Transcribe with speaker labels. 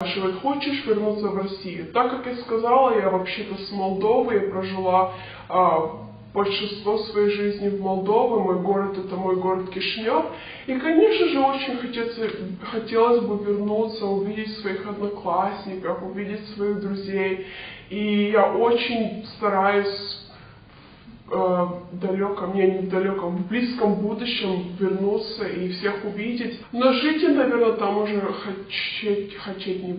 Speaker 1: спрашивает, хочешь вернуться в Россию? Так как я сказала, я вообще-то с Молдовы, я прожила а, большинство своей жизни в Молдове, мой город это мой город Кишинев. И, конечно же, очень хотелось, хотелось бы вернуться, увидеть своих одноклассников, увидеть своих друзей. И я очень стараюсь далеком, не, не в далеком, в близком будущем вернуться и всех увидеть. Но жить я, наверное, там уже хотеть, хотеть не